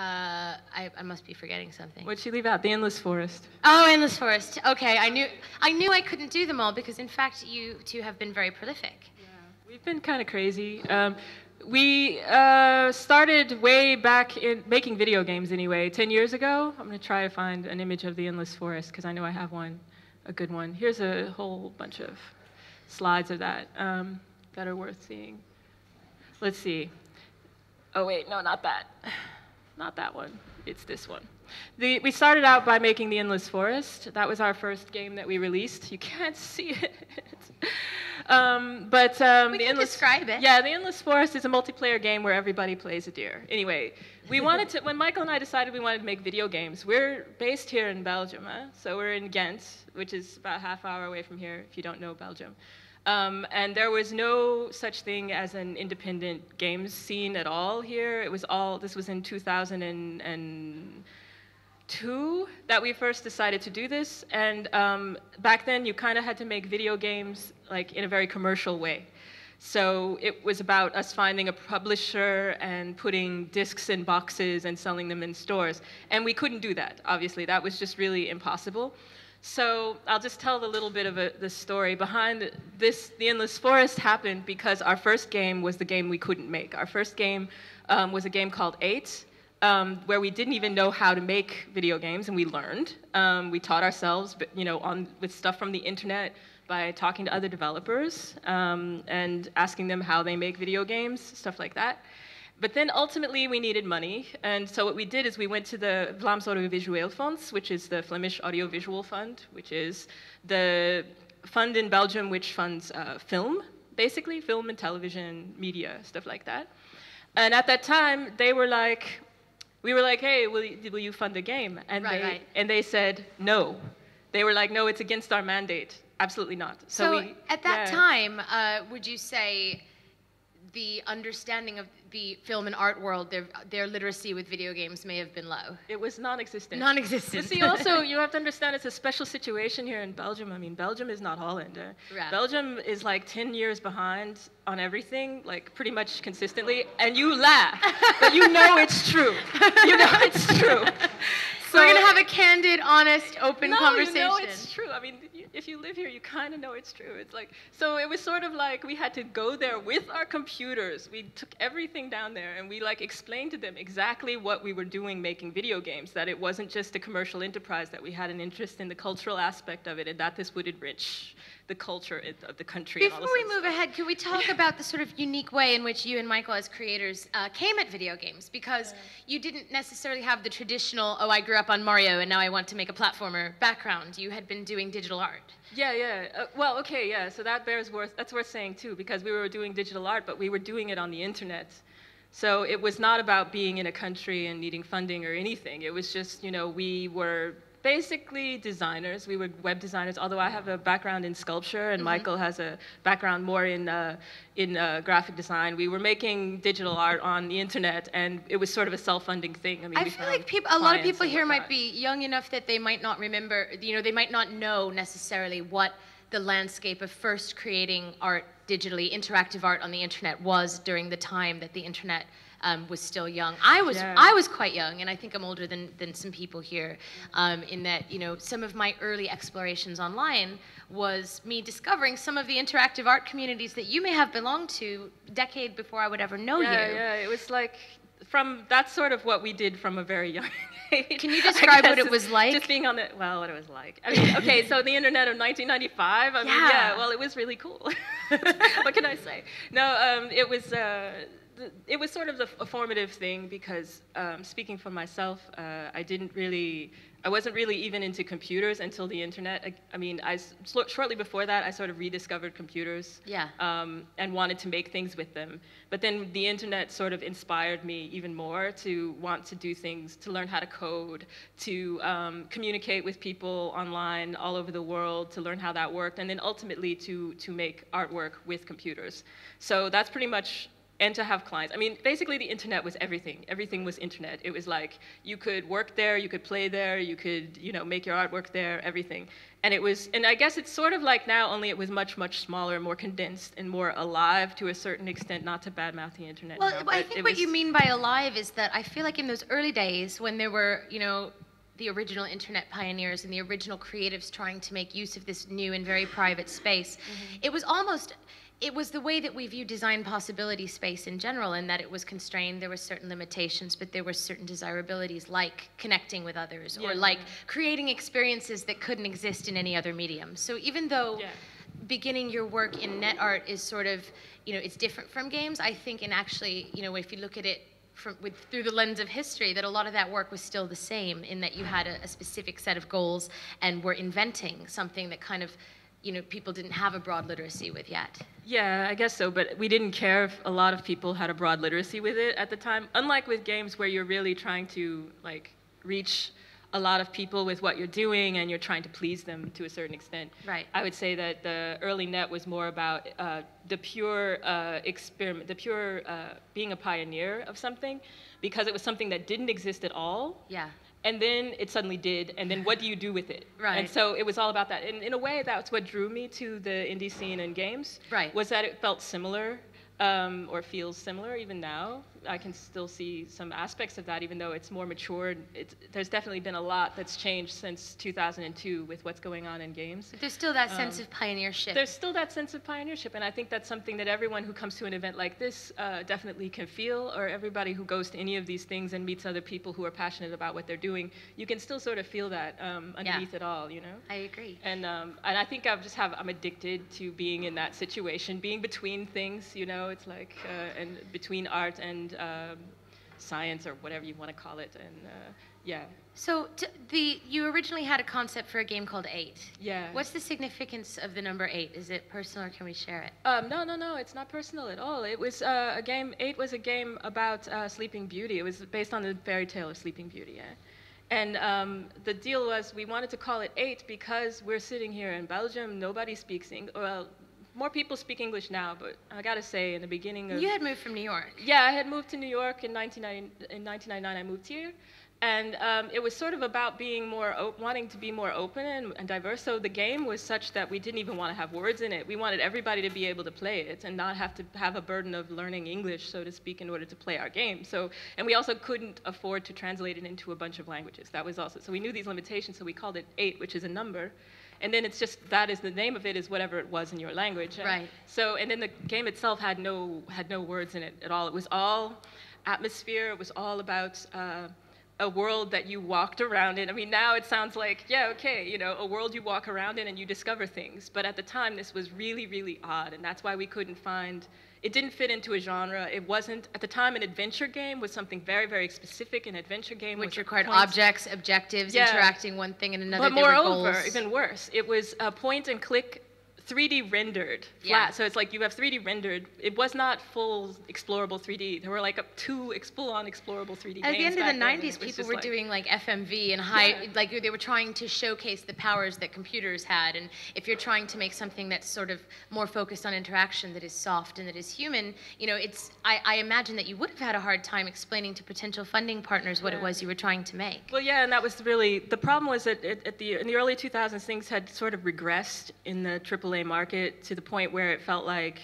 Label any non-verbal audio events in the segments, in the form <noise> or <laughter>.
Uh, I, I must be forgetting something. What'd she leave out? The Endless Forest. Oh, Endless Forest. Okay, I knew I knew I couldn't do them all because, in fact, you two have been very prolific. We've been kind of crazy. Um, we uh, started way back in making video games anyway, 10 years ago. I'm going to try to find an image of the Endless Forest because I know I have one, a good one. Here's a whole bunch of slides of that um, that are worth seeing. Let's see. Oh, wait, no, not that. Not that one. It's this one. The, we started out by making the Endless Forest. That was our first game that we released. You can't <laughs> see it. Um, but um, We the can endless describe it. Yeah, the Endless Forest is a multiplayer game where everybody plays a deer. Anyway, we <laughs> wanted to when Michael and I decided we wanted to make video games. We're based here in Belgium, huh? so we're in Ghent, which is about half hour away from here. If you don't know Belgium. Um, and there was no such thing as an independent games scene at all here. It was all, this was in 2002 that we first decided to do this. And um, back then, you kind of had to make video games like in a very commercial way. So it was about us finding a publisher and putting discs in boxes and selling them in stores. And we couldn't do that, obviously. That was just really impossible. So I'll just tell a little bit of a, the story. Behind this, The Endless Forest happened because our first game was the game we couldn't make. Our first game um, was a game called Eight, um, where we didn't even know how to make video games, and we learned. Um, we taught ourselves, you know, on, with stuff from the internet by talking to other developers um, and asking them how they make video games, stuff like that. But then ultimately we needed money, and so what we did is we went to the Vlaams Audiovisueel Fonds, which is the Flemish Audiovisual Fund, which is the fund in Belgium which funds uh, film, basically film and television, media, stuff like that. And at that time, they were like, we were like, hey, will you, will you fund a game? And Right, they right. and they said no. They were like, no, it's against our mandate. Absolutely not. So, So, we, at that yeah. time, uh, would you say the understanding of the film and art world, their, their literacy with video games may have been low? It was non-existent. Non-existent. See, also, <laughs> you have to understand it's a special situation here in Belgium. I mean, Belgium is not Holland. Right. Belgium is like 10 years behind on everything, like pretty much consistently, and you laugh, but you know it's true. You know it's true. <laughs> So we're gonna have a candid, honest, open no, conversation. you know it's true. I mean, if you live here, you kind of know it's true. It's like so. It was sort of like we had to go there with our computers. We took everything down there, and we like explained to them exactly what we were doing making video games. That it wasn't just a commercial enterprise. That we had an interest in the cultural aspect of it, and that this would enrich the culture of the country. Before we move ahead, can we talk about the sort of unique way in which you and Michael, as creators, uh, came at video games? Because you didn't necessarily have the traditional, oh, I grew up on Mario and now I want to make a platformer background. You had been doing digital art. Yeah, yeah. Uh, well, okay, yeah. So that bears worth. That's worth saying too, because we were doing digital art, but we were doing it on the internet. So it was not about being in a country and needing funding or anything. It was just, you know, we were basically designers. We were web designers. Although I have a background in sculpture, and Michael has a background more in uh, in uh, graphic design. We were making digital art on the internet, and it was sort of a self-funding thing. I mean, I feel like people, a lot of people here might be young enough that they might not remember, you know, they might not know necessarily what the landscape of first creating art digitally, interactive art on the internet was during the time that the internet um, was still young. I was Yeah. I was quite young, and I think I'm older than than some people here. Um, in that, you know, some of my early explorations online was me discovering some of the interactive art communities that you may have belonged to decade before I would ever know yeah, you. Yeah, it was like from that's sort of what we did from a very young <laughs> age. Can you describe what it was like? Just being on the well, what it was like. I mean, okay, so the internet of 1995. I mean, Yeah. yeah, well, it was really cool. <laughs> what can I say? No, um, it was. Uh, it was sort of the, a formative thing because, um, speaking for myself, uh, I didn't really, I wasn't really even into computers until the internet. I, I mean, I shortly before that, I sort of rediscovered computers Yeah. um, and wanted to make things with them. But then the internet sort of inspired me even more to want to do things, to learn how to code, to um, communicate with people online all over the world, to learn how that worked, and then ultimately to, to make artwork with computers. So that's pretty much and to have clients. I mean, basically the internet was everything. Everything was internet. It was like you could work there, you could play there, you could, you know, make your artwork there, everything. And it was, and I guess it's sort of like now, only it was much, much smaller, more condensed, and more alive to a certain extent. Not to badmouth the internet. Well, now, I think what was- you mean by alive is that I feel like in those early days when there were, you know, the original internet pioneers and the original creatives trying to make use of this new and very private space, Mm-hmm. it was almost it was the way that we view design possibility space in general in that it was constrained there were certain limitations but there were certain desirabilities like connecting with others or like creating experiences that couldn't exist in any other medium so even though Yeah. beginning your work in net art is sort of you know it's different from games i think and actually you know if you look at it from with through the lens of history that a lot of that work was still the same in that you had a, a specific set of goals and were inventing something that kind of you know people didn't have a broad literacy with yet Yeah, I guess so, but we didn't care if a lot of people had a broad literacy with it at the time. Unlike with games where you're really trying to like reach a lot of people with what you're doing and you're trying to please them to a certain extent. Right. I would say that the early net was more about uh, the pure uh, experiment, the pure uh, being a pioneer of something, because it was something that didn't exist at all yeah and then it suddenly did and then what do you do with it Right. and so it was all about that and in a way that's what drew me to the indie scene and games Right. was that it felt similar um, or feels similar even now i can still see some aspects of that even though it's more matured. It's, there's definitely been a lot that's changed since 2002 with what's going on in games. There's still that sense Um, of pioneership. there's still that sense of pioneership, and I think that's something that everyone who comes to an event like this uh, definitely can feel, or everybody who goes to any of these things and meets other people who are passionate about what they're doing, you can still sort of feel that um, underneath it all, you know? i agree. And, um, and I think I've just have, I'm addicted to being in that situation, being between things, you know, it's like, uh, and between art and um, science or whatever you want to call it, and uh, yeah. so t- the you originally had a concept for a game called eight Yeah. what's the significance of the number eight is it personal or can we share it Um, no, no, no. It's not personal at all. It was uh, a game. Eight was a game about uh, Sleeping Beauty. It was based on the fairy tale of Sleeping Beauty. Yeah. And um, the deal was we wanted to call it Eight because we're sitting here in Belgium. Nobody speaks English. Well, more people speak English now, but I gotta say, in the beginning of you had moved from new york yeah, I had moved to New York in 1990, in 1999. I moved here, and um, it was sort of about being more op- wanting to be more open and, and diverse. So the game was such that we didn't even want to have words in it. We wanted everybody to be able to play it and not have to have a burden of learning English, so to speak, in order to play our game. So, and we also couldn't afford to translate it into a bunch of languages. That was also so we knew these limitations, so we called it eight, which is a number. And then it's just that is the name of it is whatever it was in your language. And Right. So and then the game itself had no had no words in it at all. It was all atmosphere. It was all about uh, a world that you walked around in. I mean, now it sounds like yeah, okay, you know, a world you walk around in and you discover things. But at the time, this was really really odd, and that's why we couldn't find. It didn't fit into a genre. It wasn't at the time an adventure game was something very very specific. An adventure game which was required objects objectives Yeah. interacting one thing and another but moreover, even worse, it was a point and click 3D rendered flat. Yeah. So it's like you have 3D rendered. It was not full explorable 3D. There were like a two full-on explorable 3D At the end of the back then, and 90s, people were like- doing like FMV and high, Yeah. like they were trying to showcase the powers that computers had. And if you're trying to make something that's sort of more focused on interaction, that is soft and that is human, you know, it's. I, I imagine that you would have had a hard time explaining to potential funding partners what it was you were trying to make. Well, yeah, and that was really the problem. Was that at, at the in the early 2000s, things had sort of regressed in the AAA market to the point where it felt like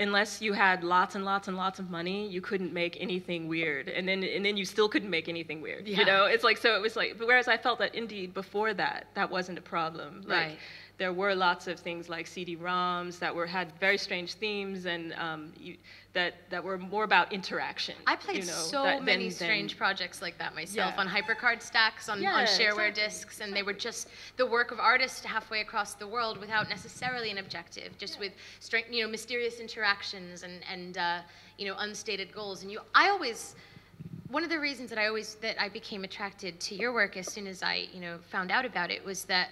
unless you had lots and lots and lots of money, you couldn't make anything weird, and then and then you still couldn't make anything weird. Yeah. You know, it's like so it was like. But whereas I felt that indie before that, that wasn't a problem. Like, Right. There were lots of things like CD-ROMs that were had very strange themes and um, you, that that were more about interaction. I played you know, so that- many than- than- strange projects like that myself Yeah. on hypercard stacks, on, Yeah, on shareware exactly, discs, and they were just the work of artists halfway across the world without necessarily an objective, just with strength, you know, mysterious interactions and and uh, you know unstated goals. And you, I always. One of the reasons that I always that I became attracted to your work as soon as I you know found out about it was that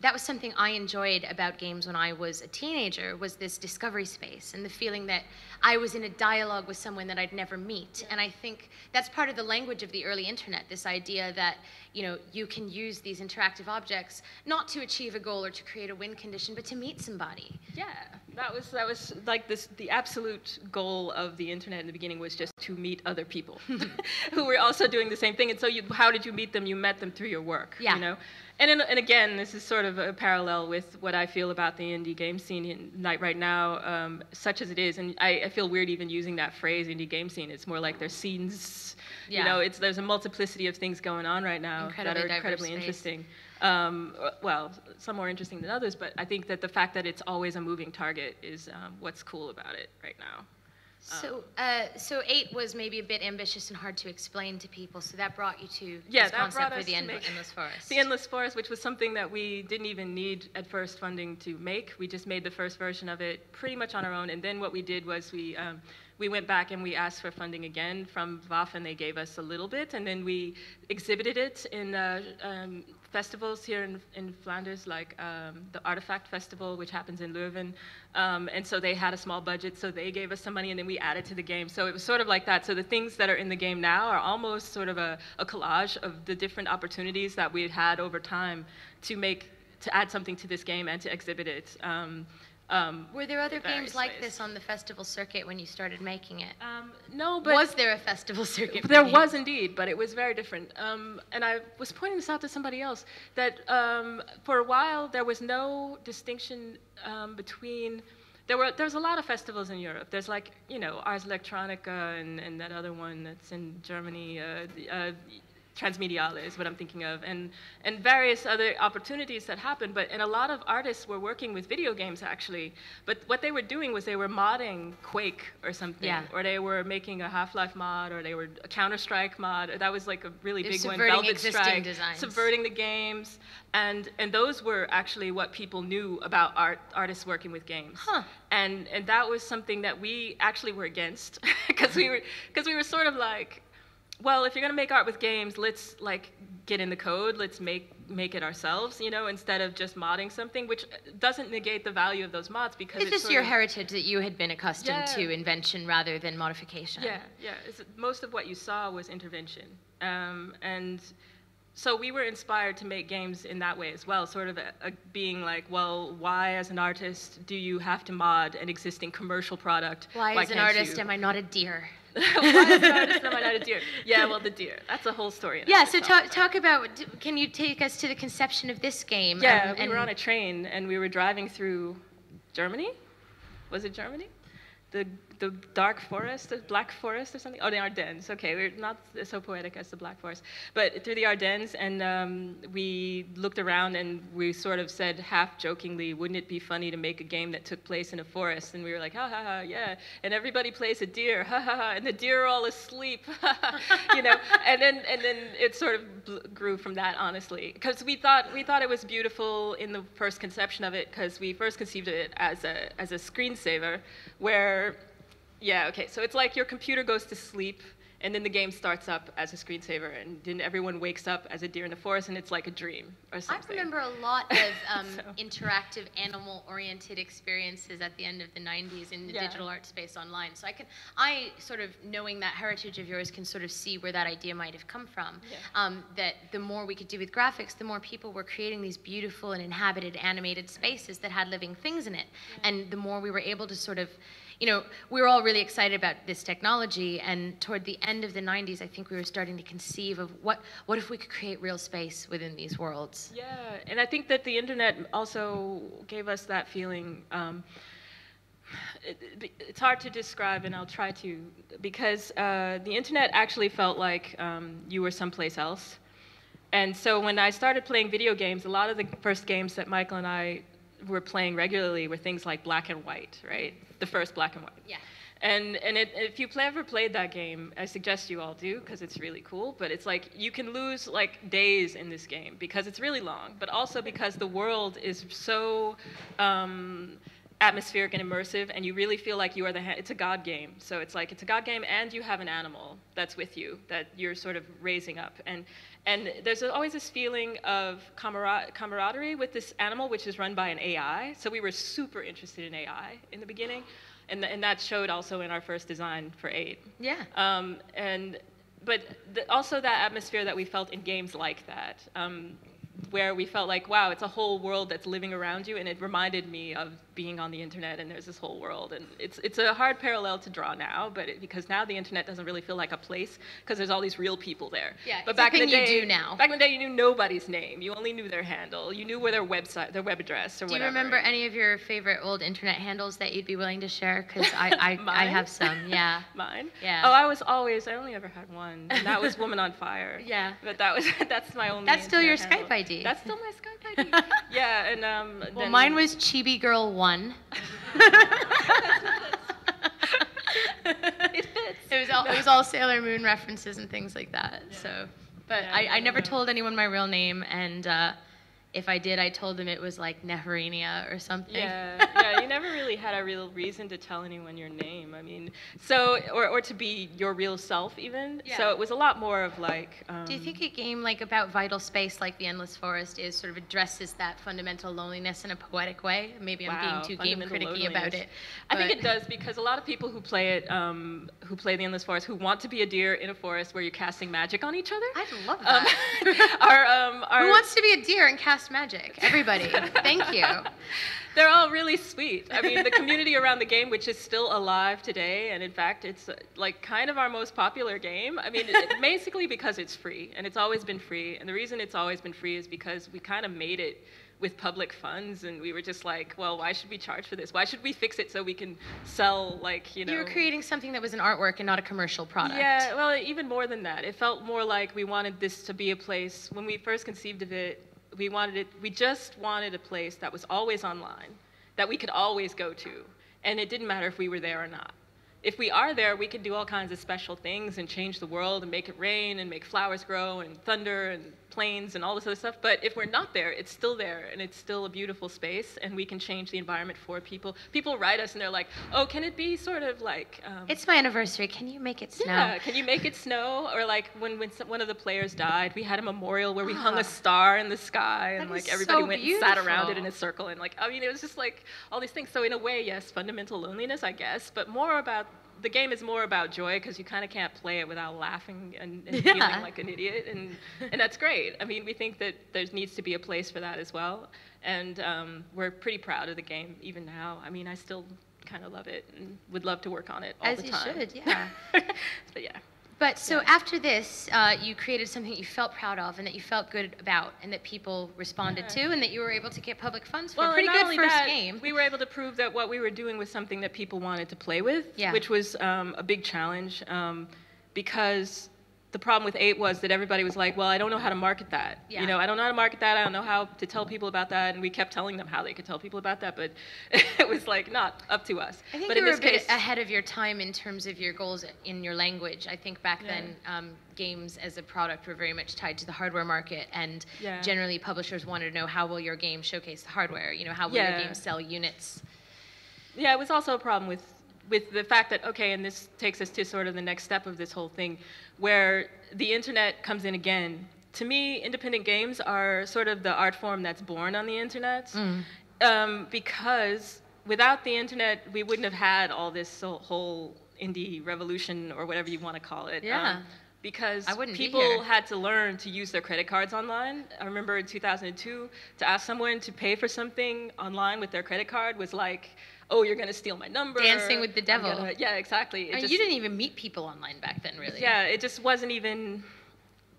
that was something I enjoyed about games when I was a teenager was this discovery space and the feeling that I was in a dialogue with someone that I'd never meet. And I think that's part of the language of the early internet, this idea that, you know, you can use these interactive objects not to achieve a goal or to create a win condition, but to meet somebody. Yeah, That was that was like this. The absolute goal of the internet in the beginning was just to meet other people <laughs> who were also doing the same thing. And so, you, how did you meet them? You met them through your work. Yeah. You know. And, in, and again, this is sort of a parallel with what I feel about the indie game scene in, right now, um, such as it is. And I, I, feel weird even using that phrase, indie game scene. It's more like there's scenes. Yeah. You know, it's there's a multiplicity of things going on right now incredibly that are incredibly space. interesting. Um, well, some more interesting than others, but I think that the fact that it's always a moving target is um, what's cool about it right now. So, uh, so eight was maybe a bit ambitious and hard to explain to people. So that brought you to yeah, this that concept for the end, endless forest. <laughs> The endless forest, which was something that we didn't even need at first funding to make. We just made the first version of it pretty much on our own. And then what we did was we um, we went back and we asked for funding again from VAF, and they gave us a little bit. And then we exhibited it in uh, um, festivals here in, in Flanders, like um, the Artefact Festival, which happens in Leuven. Um, and so they had a small budget, so they gave us some money, and then we added to the game. So it was sort of like that. So the things that are in the game now are almost sort of a, a collage of the different opportunities that we had over time to make to add something to this game and to exhibit it. Um, um, Were there other games like this on the festival circuit when you started making it? Um, no, but was there a festival <laughs> circuit? There was indeed, but it was very different. Um, and I was pointing this out to somebody else that um, for a while there was no distinction um, between. There were there's a lot of festivals in Europe. There's like you know Ars Electronica and, and that other one that's in Germany. Uh, uh, Transmediale is what I'm thinking of, and, and various other opportunities that happened. But and a lot of artists were working with video games actually. But what they were doing was they were modding Quake or something, yeah. or they were making a Half-Life mod, or they were a Counter Strike mod. That was like a really big one. Velvet Strike, designs. subverting the games, and and those were actually what people knew about art artists working with games. Huh. And and that was something that we actually were against <laughs> because we were because we were sort of like well, if you're gonna make art with games, let's like get in the code. Let's make make it ourselves, you know, instead of just modding something, which doesn't negate the value of those mods because it's, it's just your of, heritage that you had been accustomed yeah. to invention rather than modification. Yeah, yeah. It's, most of what you saw was intervention, um, and so we were inspired to make games in that way as well, sort of a, a being like, well, why as an artist do you have to mod an existing commercial product? Why, why as an artist you? am I not a deer? <laughs> Why is not a deer? Yeah, well, the deer. That's a whole story. Yeah, so talk, talk about, can you take us to the conception of this game? Yeah, um, we were on a train and we were driving through Germany. Was it Germany? The the dark forest, the black forest or something? Oh, the Ardennes. Okay, we're not so poetic as the black forest. But through the Ardennes, and um, we looked around and we sort of said half jokingly, wouldn't it be funny to make a game that took place in a forest? And we were like, ha ha ha, yeah. And everybody plays a deer, ha ha ha, and the deer are all asleep, <laughs> you know. <laughs> and then and then it sort of grew from that, honestly, because we thought we thought it was beautiful in the first conception of it, because we first conceived it as a as a screensaver, where yeah, okay. So it's like your computer goes to sleep, and then the game starts up as a screensaver, and then everyone wakes up as a deer in the forest, and it's like a dream or something. I remember a lot of <laughs> um, so. interactive animal-oriented experiences at the end of the 90s in the yeah. digital art space online. So I can, I sort of knowing that heritage of yours can sort of see where that idea might have come from. Yeah. Um, that the more we could do with graphics, the more people were creating these beautiful and inhabited animated spaces that had living things in it, yeah. and the more we were able to sort of you know, we were all really excited about this technology, and toward the end of the 90s, I think we were starting to conceive of what, what if we could create real space within these worlds? Yeah, and I think that the internet also gave us that feeling. Um, it, it's hard to describe, and I'll try to, because uh, the internet actually felt like um, you were someplace else. And so when I started playing video games, a lot of the first games that Michael and I were playing regularly were things like black and white, right? The first black and white. Yeah. And and it, if you've ever played that game, I suggest you all do because it's really cool. But it's like you can lose like days in this game because it's really long, but also because the world is so. Um, atmospheric and immersive and you really feel like you are the ha- it's a god game so it's like it's a god game and you have an animal that's with you that you're sort of raising up and and there's always this feeling of camar- camaraderie with this animal, which is run by an AI. So we were super interested in AI in the beginning, and, th- and that showed also in our first design for eight. Yeah. Um, and but the, also that atmosphere that we felt in games like that. Um, where we felt like, wow, it's a whole world that's living around you, and it reminded me of being on the internet, and there's this whole world, and it's it's a hard parallel to draw now, but it, because now the internet doesn't really feel like a place because there's all these real people there. Yeah, but back in the thing you day, do now. back in the day, you knew nobody's name, you only knew their handle, you knew where their website, their web address, or whatever. Do you remember any of your favorite old internet handles that you'd be willing to share? Because I, I, <laughs> I have some, yeah. <laughs> Mine? Yeah. Oh, I was always. I only ever had one, and that was Woman on Fire. <laughs> Yeah. But that was that's my only. That's still your internet Skype. ID. That's still my Skype ID. yeah, and um. Well, then- mine was Chibi Girl 1. <laughs> it. It was all it was all Sailor Moon references and things like that. So, but Yeah, I, I I never remember. told anyone my real name, and uh, if I did, I told them it was like Neharinia or something. Yeah, <laughs> yeah. You never really had a real reason to tell anyone your name. I mean, so or or to be your real self even. Yeah. So it was a lot more of like. Um, Do you think a game like about vital space, like The Endless Forest, is sort of addresses that fundamental loneliness in a poetic way? Maybe I'm being too game criticky about it. I think it does because a lot of people who play it, um, who play the Endless Forest, who want to be a deer in a forest where you're casting magic on each other. I love um, that. <laughs> are, um, are Who wants to be a deer and cast magic? Everybody. Thank you. <laughs> They're all really sweet. I mean, the community around the game, which is still alive today, and in fact, it's uh, like kind of our most popular game. I mean, it, basically because it's free, and it's always been free. And the reason it's always been free is because we kind of made it with public funds, and we were just like, well, why should we charge for this? Why should we fix it so we can sell, like, you know? You were creating something that was an artwork and not a commercial product. Yeah, well, even more than that. It felt more like we wanted this to be a place. When we first conceived of it, we wanted it. We just wanted a place that was always online, that we could always go to, and it didn't matter if we were there or not. If we are there, we can do all kinds of special things and change the world and make it rain and make flowers grow and thunder and planes and all this other stuff. But if we're not there, it's still there and it's still a beautiful space and we can change the environment for people. People write us and they're like, "Oh, can it be sort of like?" Um, It's my anniversary. Can you make it snow? yeah, can you make it snow? Or like when, when some, one of the players died, we had a memorial where we hung Ah. a star in the sky and That like everybody so went and sat around it in a circle and like I mean it was just like all these things. So in a way, yes, fundamental loneliness, I guess, but more about the game is more about joy because you kind of can't play it without laughing and, and Yeah. feeling like an idiot, and and that's great. I mean, we think that there needs to be a place for that as well, and um, we're pretty proud of the game even now. I mean, I still kind of love it and would love to work on it all As the you time. should, <laughs> yeah. but yeah. But so after this, uh, you created something that you felt proud of and that you felt good about and that people responded Yeah. to and that you were able to get public funds for. Well, Pretty good first that, game. We were able to prove that what we were doing was something that people wanted to play with, Yeah. which was um, a big challenge um, because the problem with eight was that everybody was like, well, I don't know how to market that. Yeah. You know, I don't know how to market that. I don't know how to tell people about that. And we kept telling them how they could tell people about that, but <laughs> it was like not up to us. I think but you were a bit case, ahead of your time in terms of your goals in your language. I think back Yeah. then, um, games as a product were very much tied to the hardware market, and Yeah. generally publishers wanted to know how will your game showcase the hardware. You know, how will your game sell units? Yeah, it was also a problem with with the fact that okay, and this takes us to sort of the next step of this whole thing, where the internet comes in again. To me, independent games are sort of the art form that's born on the internet, Mm. um, because without the internet, we wouldn't have had all this whole indie revolution or whatever you want to call it. um, Yeah. because I wouldn't be people had to learn to use their credit cards online. I remember in 2002, to ask someone to pay for something online with their credit card was like, oh, you're going to steal my number. Dancing with the devil. gonna-" yeah, exactly. It I mean, just- you didn't even meet people online back then, really. Yeah, it just wasn't even.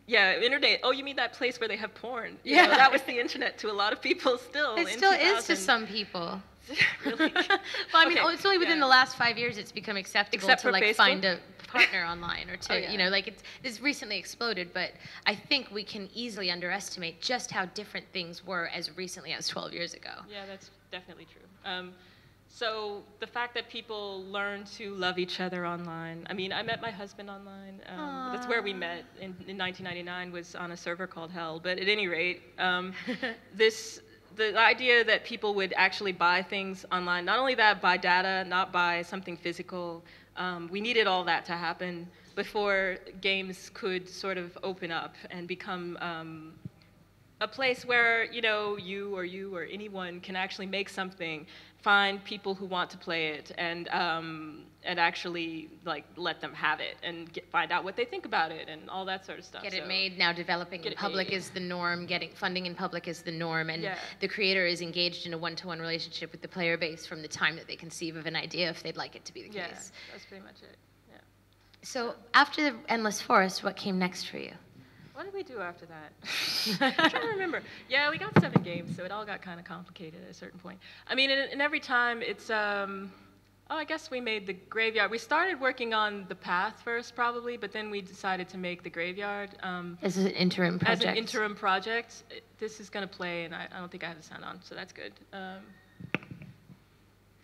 Yeah, internet. Oh, you mean that place where they have porn? You Yeah. know, that was the internet to a lot of people still. It in still is to some people. <laughs> really? <laughs> well, I mean, Okay, it's only within yeah. the last five years it's become acceptable Except to like Facebook? find a partner <laughs> online or to, Oh, yeah. you know, like it's, it's recently exploded. But I think we can easily underestimate just how different things were as recently as 12 years ago. Yeah, that's definitely true. Um, so the fact that people learn to love each other online. I mean, I met my husband online. Um, that's where we met in, in 1999. Was on a server called Hell. But at any rate, um, <laughs> this the idea that people would actually buy things online. Not only that, buy data, not buy something physical. Um, we needed all that to happen before games could sort of open up and become um, a place where you know you or you or anyone can actually make something, find people who want to play it, and um, and actually like let them have it and get, find out what they think about it and all that sort of stuff. Get it So- made now. Developing in public made. is the norm. Getting funding in public is the norm, and Yeah. the creator is engaged in a one-to-one relationship with the player base from the time that they conceive of an idea, if they'd like it to be the Yeah, case. that's pretty much it. Yeah. So after the Endless Forest, what came next for you? What did we do after that? <laughs> I'm trying to remember. Yeah, we got seven games, so it all got kind of complicated at a certain point. I mean, and, and every time it's, um, oh, I guess we made the graveyard. We started working on the path first, probably, but then we decided to make the graveyard um, This is an interim project. as an interim project. This is going to play, and I, I don't think I have the sound on, so that's good. Um,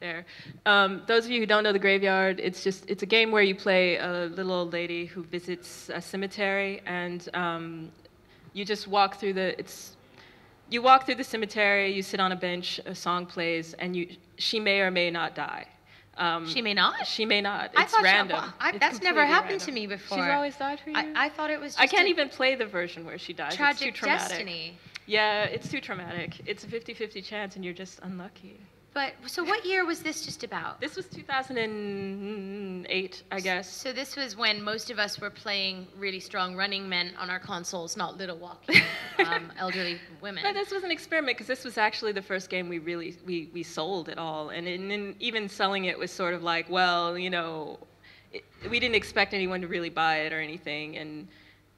there. Um, those of you who don't know the graveyard, it's just it's a game where you play a little old lady who visits a cemetery, and um, you just walk through the it's you walk through the cemetery, you sit on a bench, a song plays, and you she may or may not die. Um, She may not. She may not. It's I thought she- random. well, I- It's that's never happened to me before. She's always died for you. I, I thought it was. Just I can't even play the version where she dies. tragic it's too traumatic. destiny. Yeah, it's too traumatic. It's a 50-50 chance, and you're just unlucky. But so, what year was this just about? This was 2008, I guess. So this was when most of us were playing really strong running men on our consoles, not little walking <laughs> um, elderly women. But this was an experiment because this was actually the first game we really we, we sold at all, and, in, in even selling it was sort of like, well, you know, it, we didn't expect anyone to really buy it or anything, and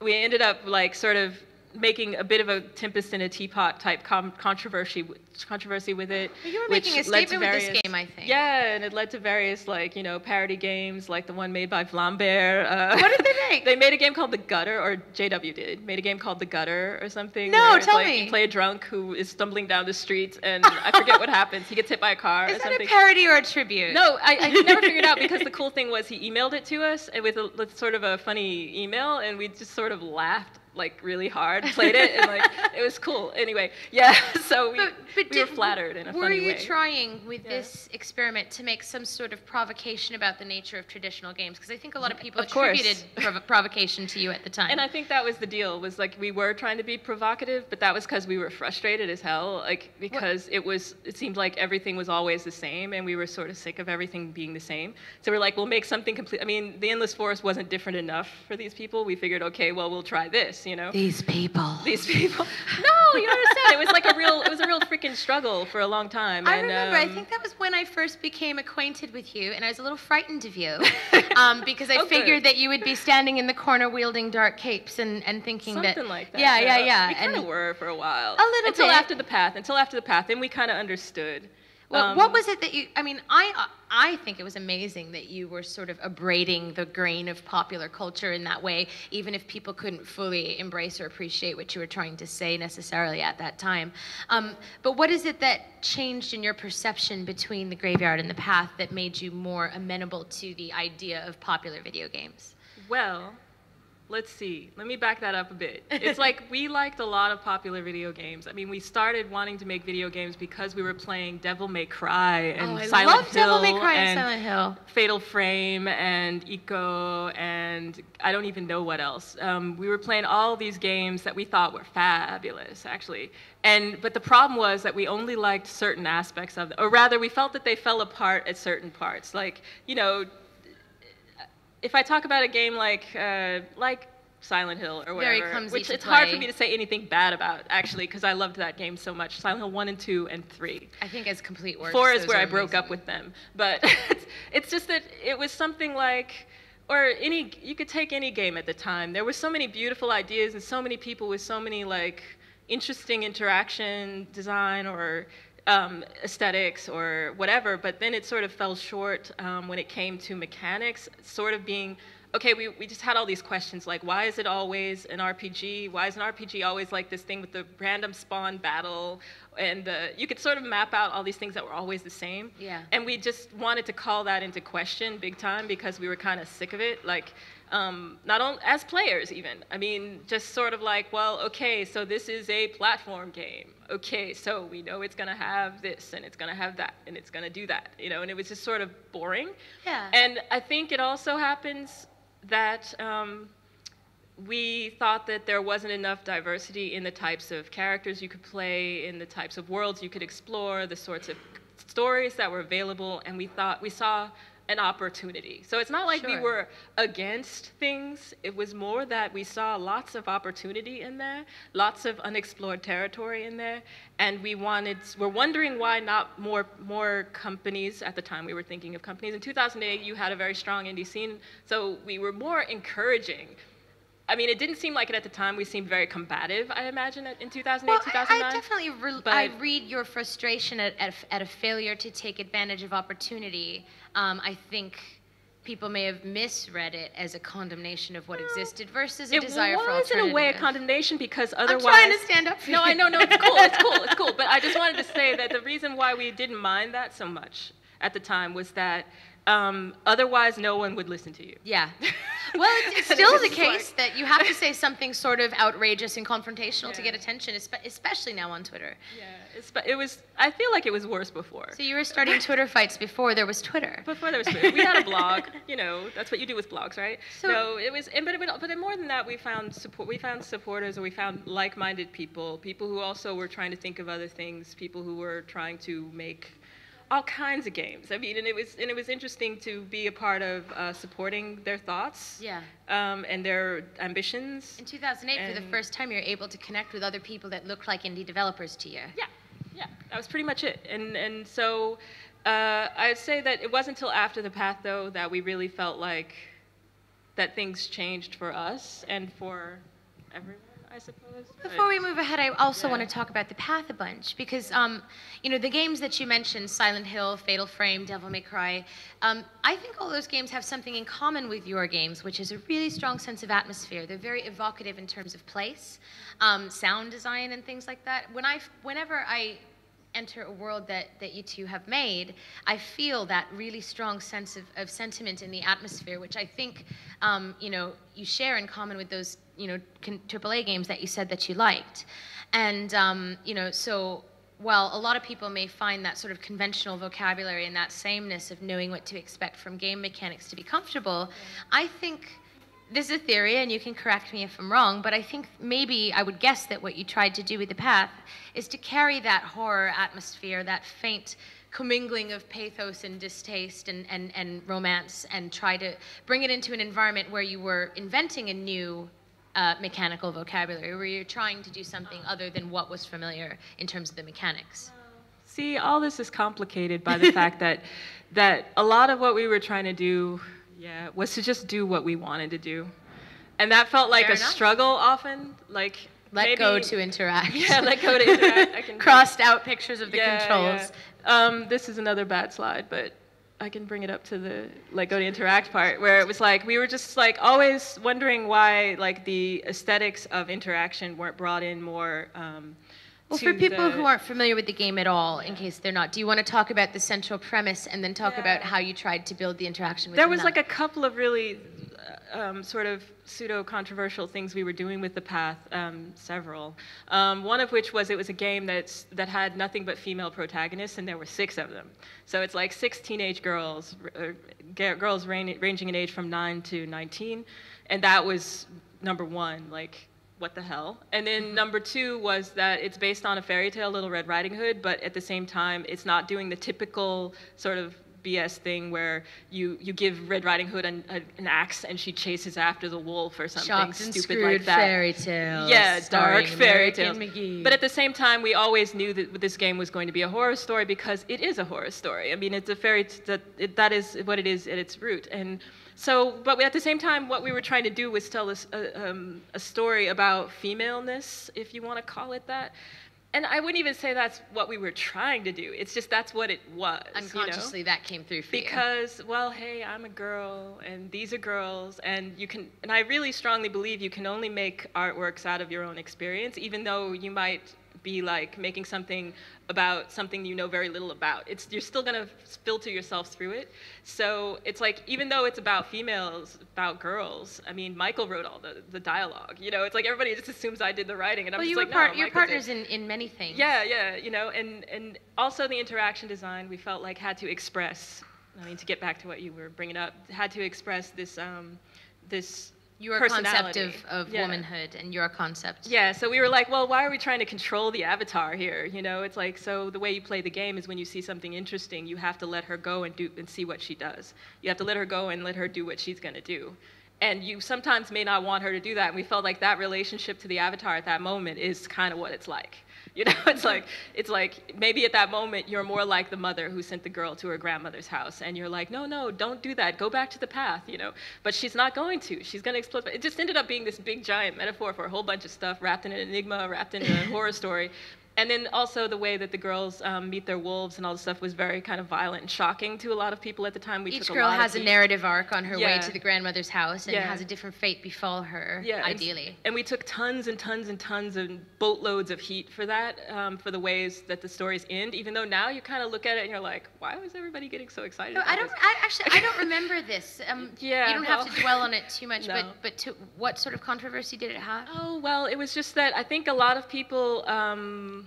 we ended up like sort of making a bit of a tempest in a teapot type com- controversy controversy with it. But you were which making a statement with this game, I think. Yeah, and it led to various like you know parody games, like the one made by Vlambeer. Uh, What did they make? <laughs> they made a game called The Gutter, or JW did. Made a game called The Gutter or something. No, tell like me. You play a drunk who is stumbling down the street, and I forget what <laughs> happens. He gets hit by a car Is or that something. a parody or a tribute? No, I, I never figured out <laughs> because the cool thing was he emailed it to us and with, a, with sort of a funny email, and we just sort of laughed like really hard, played it, and like it was cool. Anyway, yeah. <laughs> So we, But, but we were flattered in a funny way. were you trying with Yeah. this experiment to make some sort of provocation about the nature of traditional games? Because I think a lot of people Of attributed prov- provocation to you at the time. And I think that was the deal. Was like we were trying to be provocative, but that was because we were frustrated as hell. Like because it was, it seemed like everything was always the same, and we were sort of sick of everything being the same. So we're like, we'll make something complete. I mean, the endless forest wasn't different enough for these people. We figured, okay, well, we'll try this. You know. These people. these people. No, you don't understand. It was like a real, it was a real freaking struggle for a long time. I and, remember. I um, think that was when I first became acquainted with you, and I was a little frightened of you, <laughs> um, because I Oh, good. figured that you would be standing in the corner wielding dark capes and, and thinking Something that. like that. Yeah, yeah, yeah. We kind of were for a while. A little until bit. after the path. Until after the path, then we kind of understood. Well, Um, what was it that you? I mean, I I think it was amazing that you were sort of abrading the grain of popular culture in that way, even if people couldn't fully embrace or appreciate what you were trying to say necessarily at that time. Um, but what is it that changed in your perception between the graveyard and the path that made you more amenable to the idea of popular video games? Well, let's see. Let me back that up a bit. <laughs> It's like we liked a lot of popular video games. I mean, we started wanting to make video games because we were playing Devil May Cry and oh, I Silent love Hill Devil May Cry and Silent Hill. Fatal Frame and Ico and I don't even know what else. Um, we were playing all these games that we thought were fabulous, actually. And but the problem was that we only liked certain aspects of it, or rather, we felt that they fell apart at certain parts. Like you know, if I talk about a game like uh, like Silent Hill or whatever, which it's hard for me to say anything bad about actually because I loved that game so much. Silent Hill one and two and three. I think as complete works. Four is where I broke up with them. But it's, <laughs> it's just that it was something like, or any, you could take any game at the time. There were so many beautiful ideas and so many people with so many like interesting interaction design or um, aesthetics or whatever. But then it sort of fell short um, when it came to mechanics, sort of being okay, we, we just had all these questions like, why is it always an RPG? Why is an RPG always like this thing with the random spawn battle? And the, you could sort of map out all these things that were always the same. Yeah. And we just wanted to call that into question big time because we were kind of sick of it. Like, um, not only as players, even. I mean, just sort of like, well, okay, so this is a platform game. Okay, so we know it's going to have this and it's going to have that and it's going to do that, you know, and it was just sort of boring. Yeah. And I think it also happens that um, we thought that there wasn't enough diversity in the types of characters you could play, in the types of worlds you could explore, the sorts of stories that were available, and we thought we saw an opportunity. So it's not like we were against things. It was more that we saw lots of opportunity in there, lots of unexplored territory in there, and we wanted. We're wondering why not more more companies. At the time, we were thinking of companies. In 2008, you had a very strong indie scene, so we were more encouraging. I mean, it didn't seem like it at the time. We seemed very combative, I imagine, in 2008, Well, I, 2009. I definitely re- I read your frustration at, at, at a failure to take advantage of opportunity. Um, I think people may have misread it as a condemnation of what existed versus a it desire for was in a way a condemnation because otherwise. I'm trying to stand up for no i know no it's cool it's cool it's cool but i just wanted to say that the reason why we didn't mind that so much at the time was that um, otherwise no one would listen to you Yeah. <laughs> Well, it's, it's still the case like- that you have to say something sort of outrageous and confrontational to get attention, especially now on Twitter. yeah it was i feel like it was worse before So you were starting <laughs> Twitter fights before there was Twitter. Before there was Twitter, we had a blog. <laughs> You know, that's what you do with blogs, right? So- no, it was, and, but, but, but more than that, we found support. We found supporters, or we found like-minded people, people who also were trying to think of other things, people who were trying to make all kinds of games. I mean, and it was and it was interesting to be a part of uh, supporting their thoughts Yeah. um, and their ambitions. In 2008, for the first time, you're able to connect with other people that look like indie developers to you. Yeah, yeah, that was pretty much it. And and so uh, I'd say that it wasn't until after the path though that we really felt like that things changed for us and for everyone, I suppose. Before we move ahead, I also Yeah. want to talk about the path a bunch because, um, you know, the games that you mentioned, Silent Hill, Fatal Frame, Devil May Cry, um, I think all those games have something in common with your games, which is a really strong sense of atmosphere. They're very evocative in terms of place, um, sound design, and things like that. When I, whenever I enter a world that, that you two have made, I feel that really strong sense of, of sentiment in the atmosphere, which I think, um, you know, you share in common with those, you know, AAA games that you said that you liked. And, um, you know, so while a lot of people may find that sort of conventional vocabulary and that sameness of knowing what to expect from game mechanics to be comfortable, I think this is a theory, and you can correct me if I'm wrong, but I think maybe I would guess that what you tried to do with the path is to carry that horror atmosphere, that faint commingling of pathos and distaste and, and, and romance, and try to bring it into an environment where you were inventing a new uh, mechanical vocabulary, where you're trying to do something other than what was familiar in terms of the mechanics. See, all this is complicated by the fact that that a lot of what we were trying to do, yeah, was to just do what we wanted to do, and that felt like Fair a enough. struggle often. Like Let go to interact. <laughs> Yeah, let go to interact. I <laughs> can Crossed out pictures of the Yeah, controls. yeah. Um, this is another bad slide, but I can bring it up to the let go to interact part, where it was like we were just like always wondering why like the aesthetics of interaction weren't brought in more. Um, Well, for people the- who aren't familiar with the game at all, in case they're not, do you want to talk about the central premise and then talk about how you tried to build the interaction with There was like a couple of really uh, um, sort of pseudo controversial things we were doing with the path, um, several. Um, one of which was it was a game that's, that had nothing but female protagonists, and there were six of them. So it's like six teenage girls, uh, girls ran- ranging in age from 9 to 19, and that was number one. Like, what the hell? And then mm-hmm. number two was that it's based on a fairy tale, Little Red Riding Hood, but at the same time, it's not doing the typical sort of BS thing where you, you give Red Riding Hood an, a, an axe and she chases after the wolf or something Shocked and stupid screwed like that. fairy tales. Yeah, dark fairy. McGee. But at the same time, we always knew that this game was going to be a horror story because it is a horror story. I mean, it's a fairy t- that it, that is what it is at its root. And so, but at the same time, what we were trying to do was tell us a, um, a story about femaleness, if you want to call it that. And I wouldn't even say that's what we were trying to do. It's just that's what it was. you know? unconsciously that came through for you. because well hey i'm a girl and these are girls and you can and i really strongly believe you can only make artworks out of your own experience even though you might be like making something about something you know very little about it's you're still going to filter yourself through it so it's like even though it's about females about girls i mean michael wrote all the, the dialogue you know it's like everybody just assumes i did the writing and i'm well, just like part, no, Michael did." partners in, in many things. Yeah, yeah, you know, and and also the interaction design we felt like had to express. I mean, to get back to what you were bringing up, had to express this um, this Your concept of, of Yeah. womanhood and your concept. Yeah, so we were like, well, why are we trying to control the avatar here? You know, it's like, so the way you play the game is when you see something interesting, you have to let her go and do and see what she does. You have to let her go and let her do what she's gonna do. And you sometimes may not want her to do that. And we felt like that relationship to the avatar at that moment is kind of what it's like. You know, <laughs> it's like it's like maybe at that moment you're more like the mother who sent the girl to her grandmother's house, and you're like, no, no, don't do that. Go back to the path. You know, but she's not going to. She's going to explode. It just ended up being this big giant metaphor for a whole bunch of stuff wrapped in an enigma, wrapped in a horror story. And then also the way that the girls um, meet their wolves and all this stuff was very kind of violent and shocking to a lot of people at the time. We Each girl a lot has a narrative arc on her way to the grandmother's house and Yeah. has a different fate befall her, Yeah, ideally. And we took tons and tons and tons and boatloads of heat for that, um, for the ways that the stories end. Even though now you kind of look at it and you're like, why was everybody getting so excited? No, about I don't. I actually I don't <laughs> remember this. Um, Yeah, you don't have to dwell on it too much. <laughs> No. But but to, what sort of controversy did it have? Oh well, it was just that I think a lot of people um,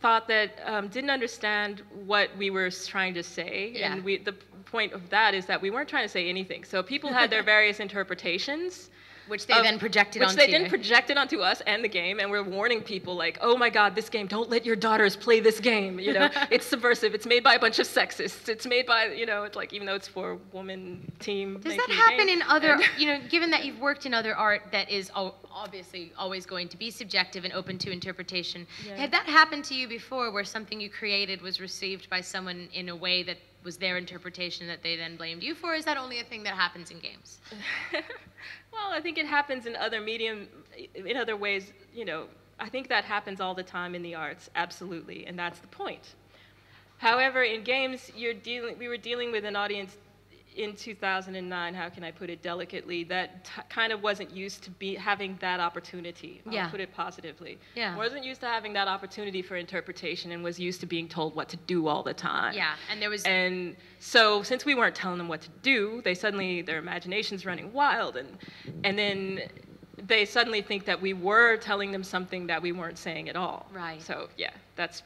thought that um, didn't understand what we were trying to say, Yeah. and we, the point of that is that we weren't trying to say anything. So people had their <laughs> various interpretations. Which they of- then projected which onto they then projected onto us and the game, and we're warning people like, "Oh my God, this game! Don't let your daughters play this game. You know, <laughs> it's subversive. It's made by a bunch of sexists. It's made by, you know, it's like even though it's for a woman team. Does that happen game, in other, you know, <laughs> given that you've worked in other art that is obviously always going to be subjective and open to interpretation? Yeah. Had that happened to you before where something you created was received by someone in a way that was their interpretation that they then blamed you for? Is that only a thing that happens in games? <laughs> well, I think it happens in other medium, in other ways. You know, I think that happens all the time in the arts, absolutely, and that's the point. However, in games, you're dealing. We were dealing with an audience in 2009. How can I put it delicately? That t- kind of wasn't used to be having that opportunity. I'll Yeah. put it positively. Yeah. Wasn't used to having that opportunity for interpretation, and was used to being told what to do all the time. Yeah, and there was And so since we weren't telling them what to do, they suddenly their imagination's running wild and and then they suddenly think that we were telling them something that we weren't saying at all. Right. So yeah, that's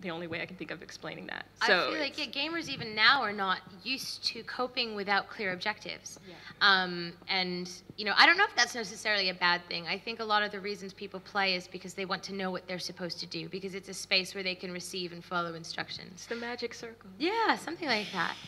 the only way I can think of explaining that. I feel like yeah, gamers even now are not used to coping without clear objectives. Yeah. Um, and you know, I don't know if that's necessarily a bad thing. I think a lot of the reasons people play is because they want to know what they're supposed to do because it's a space where they can receive and follow instructions. it's the magic circle. Yeah, something like that. <laughs>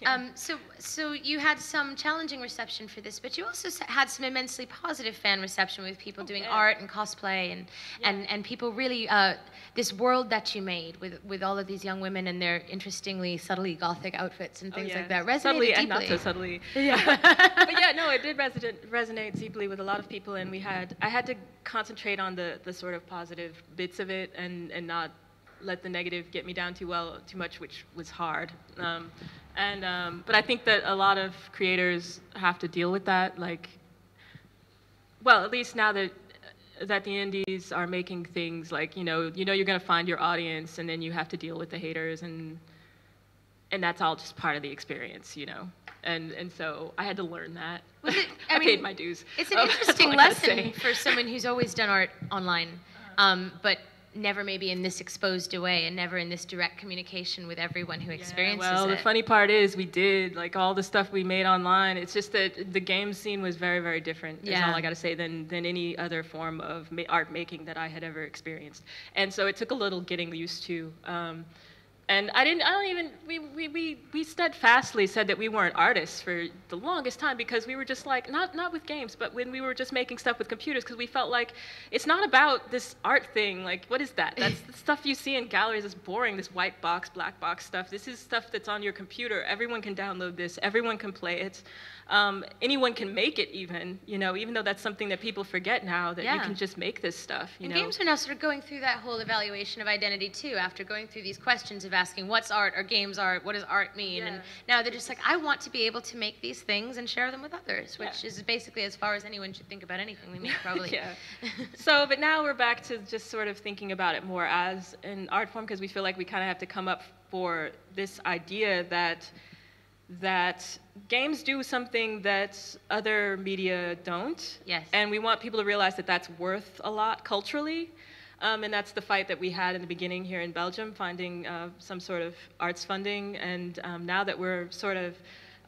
Yeah. Um, so, so you had some challenging reception for this, but you also had some immensely positive fan reception with people doing yeah. art and cosplay, and and and people really uh, this world that you made with with all of these young women and their interestingly subtly gothic outfits and Oh, things yeah. like that resonated subtly deeply. and not so subtly. <laughs> Yeah. but yeah, no, it did resonate, resonate deeply with a lot of people, and we had I had to concentrate on the the sort of positive bits of it, and and not let the negative get me down too well too much, which was hard. Um, and um, but I think that a lot of creators have to deal with that, like. Well, at least now that that the indies are making things like you know you know you're gonna find your audience, and then you have to deal with the haters and and that's all just part of the experience, you know. And and so I had to learn that. It- <laughs> I, I paid my dues. It's an <laughs> interesting all I gotta lesson for someone who's always done art online, um, but never maybe in this exposed a way and never in this direct communication with everyone who Yeah, experiences well, it. the funny part is we did like all the stuff we made online. It's just that the game scene was very, very different. Is Yeah. all I got to say than than any other form of ma- art making that I had ever experienced. And so it took a little getting used to. Um, and I didn't. I don't even. We, we, we, we steadfastly said that we weren't artists for the longest time because we were just like not not with games, but when we were just making stuff with computers because we felt like it's not about this art thing. Like what is that? That's the stuff you see in galleries. It's boring. This white box, black box stuff. This is stuff that's on your computer. Everyone can download this. Everyone can play it. Um, anyone can make it even. You know, even though that's something that people forget now that you can just make this stuff. You and know. games are now sort of going through that whole evaluation of identity too, after going through these questions of asking what's art or games art, what does art mean? And now they're just like, I want to be able to make these things and share them with others, which Yeah. is basically as far as anyone should think about anything we make, probably. <laughs> yeah. <laughs> So, but now we're back to just sort of thinking about it more as an art form because we feel like we kind of have to come up for this idea that that games do something that other media don't. Yes. And we want people to realize that that's worth a lot culturally. Um, and that's the fight that we had in the beginning here in Belgium, finding uh, some sort of arts funding. And um, now that we're sort of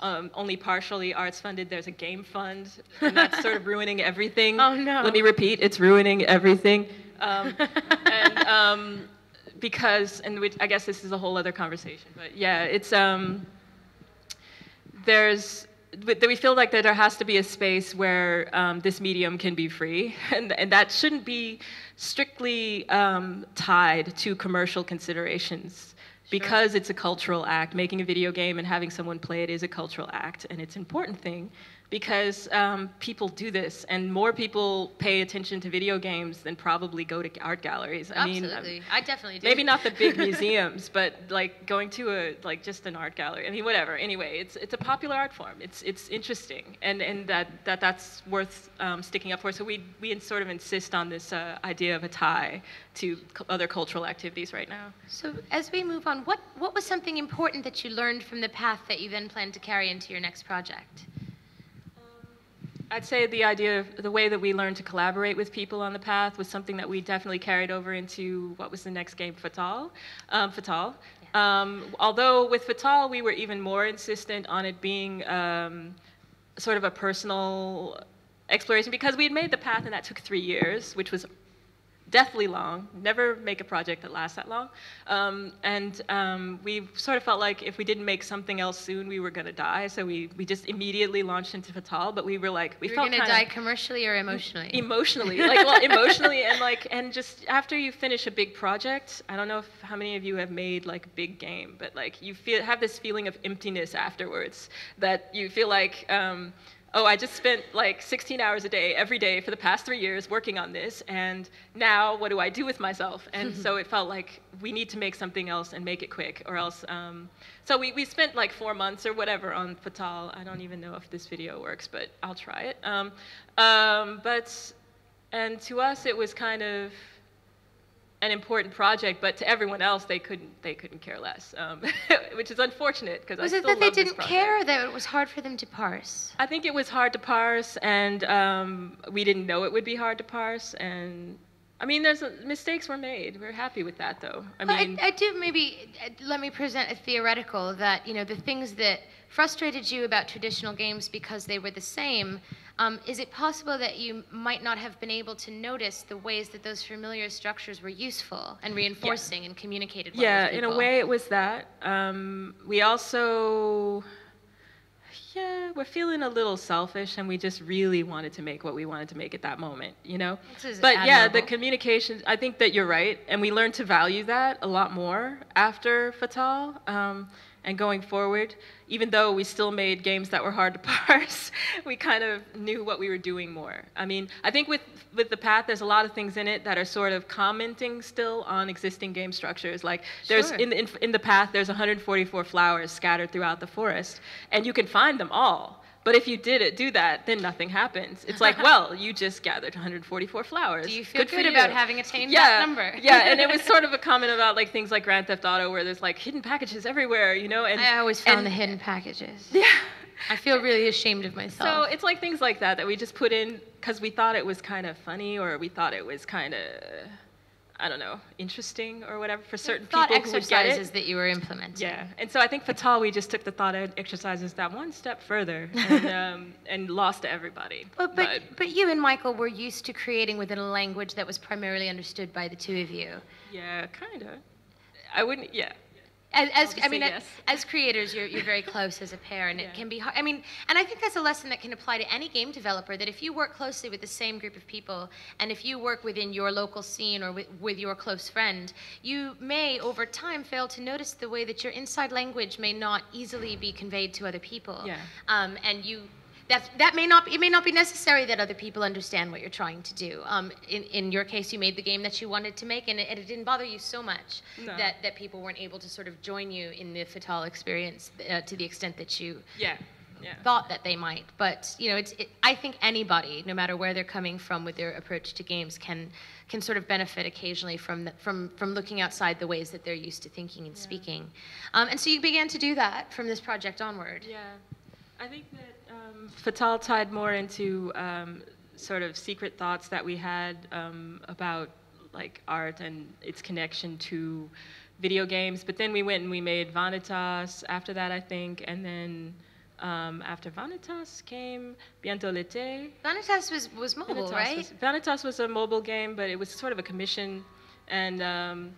um, only partially arts funded. There's a game fund, and that's sort of <laughs> ruining everything. Oh, no. Let me repeat, it's ruining everything. Um, and <laughs> um, because, and which, I guess this is a whole other conversation, but yeah, it's um, there's that we feel like that there has to be a space where um, this medium can be free, <laughs> and, and that shouldn't be strictly um, tied to commercial considerations. Because it's a cultural act, making a video game and having someone play it is a cultural act, and it's an important thing because um, people do this, and more people pay attention to video games than probably go to art galleries. I mean, Absolutely. I definitely do. maybe not the big <laughs> museums, but like going to a like just an art gallery. I mean, whatever. Anyway, it's it's a popular art form. It's it's interesting, and and that that that's worth um, sticking up for. So we we sort of insist on this uh, idea of a tie to other cultural activities right now. So as we move on, what, what was something important that you learned from the path that you then plan to carry into your next project? I'd say the idea of the way that we learned to collaborate with people on the path was something that we definitely carried over into what was the next game, Fatale. Um, Fatale. Um, although with Fatale, we were even more insistent on it being um, sort of a personal exploration because we had made the path and that took three years, which was deathly long. Never make a project that lasts that long. Um, and um, we sort of felt like if we didn't make something else soon, we were going to die. So we, we just immediately launched into Fatale. But we were like, we You're felt going to die commercially or emotionally? <laughs> emotionally, like well, emotionally <laughs> and like and just after you finish a big project. I don't know if how many of you have made like a big game, but like you feel have this feeling of emptiness afterwards that you feel like. Um, oh, I just spent like 16 hours a day every day for the past three years working on this, and now what do I do with myself? And <laughs> so it felt like we need to make something else and make it quick, or else. Um, so we, we spent like four months or whatever on Fatale. I don't even know if this video works, but I'll try it. Um, um, but, and to us, it was kind of an important project, but to everyone else, they couldn't they couldn't care less, um, <laughs> which is unfortunate because I was it that they didn't care or that it was hard for them to parse? I think it was hard to parse, and um, we didn't know it would be hard to parse. And I mean, there's a, mistakes were made. We're happy with that, though. I Well, mean, I, I do maybe uh, let me present a theoretical that you know the things that frustrated you about traditional games because they were the same. Um, is it possible that you might not have been able to notice the ways that those familiar structures were useful and reinforcing and communicated well yeah, in a way, it was that. Um, we also, yeah, we're feeling a little selfish, and we just really wanted to make what we wanted to make at that moment, you know. But yeah, the communication. I think that you're right, and we learned to value that a lot more after Fatale. Um, and going forward, even though we still made games that were hard to <laughs> parse, we kind of knew what we were doing more. I mean, I think with with the path, there's a lot of things in it that are sort of commenting still on existing game structures. Like there's Sure. in in, in the path, there's 144 flowers scattered throughout the forest, and you can find them all. But if you did it, do that, then nothing happens. It's like, <laughs> well, you just gathered 144 flowers. Do you feel for good about having attained yeah, that number? <laughs> yeah, and it was <laughs> sort of a comment about like things like Grand Theft Auto, where there's like hidden packages everywhere, you know. And I always found and- the hidden packages. Yeah. I feel really ashamed of myself. So it's like things like that that we just put in because we thought it was kind of funny or we thought it was kind of, I don't know, interesting or whatever for certain thought people who would get exercises it. that you were implementing. Yeah, and so I think Fatale, we just took the thought exercises that one step further <laughs> and, um, and lost to everybody. But, but, but you and Michael were used to creating within a language that was primarily understood by the two of you. yeah, kind of. I wouldn't, yeah. As, as I mean, as- yes. as creators, you're, you're very close as a pair, and Yeah. it can be hard. I mean, and I think that's a lesson that can apply to any game developer. That if you work closely with the same group of people, and if you work within your local scene or with, with your close friend, you may over time fail to notice the way that your inside language may not easily be conveyed to other people. Yeah. Um, and you. That, that may not it may not be necessary that other people understand what you're trying to do. Um, in, in your case, you made the game that you wanted to make, and it, it didn't bother you so much No. that, that people weren't able to sort of join you in the Fatale experience uh, to the extent that you Yeah, yeah. thought that they might. But you know, it's it, I think anybody, no matter where they're coming from with their approach to games, can can sort of benefit occasionally from the, from from looking outside the ways that they're used to thinking and speaking. Um, and so you began to do that from this project onward. Yeah, I think that um, Fatale tied more into um, sort of secret thoughts that we had um, about like art and its connection to video games. But then we went and we made Vanitas after that, I think, and then Um, after Vanitas came Bientôt l'été. Vanitas was, was mobile, Vanitas right? Was, Vanitas was a mobile game, but it was sort of a commission, and um,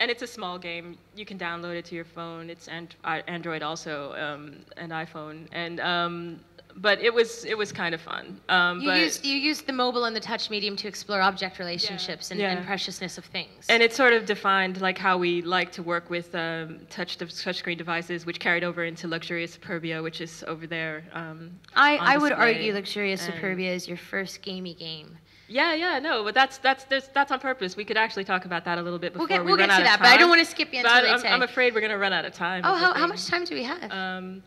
and it's a small game. You can download it to your phone. It's and, Android also, um, and iPhone, and um, but it was it was kind of fun. Um, you used you used the mobile and the touch medium to explore object relationships and, Yeah. and preciousness of things. and it sort of defined like how we like to work with um, touch touchscreen devices, which carried over into Luxuria Superbia, which is over there. Um, I, I would argue Luxuria and- Superbia is your first gamey game. Yeah, yeah, no, but that's that's that's, that's on purpose. We could actually talk about that a little bit before We'll get we we'll run get to that, but I don't want to skip you until I'm. I'm afraid we're gonna run out of time. oh, how, how much time do we have? Um,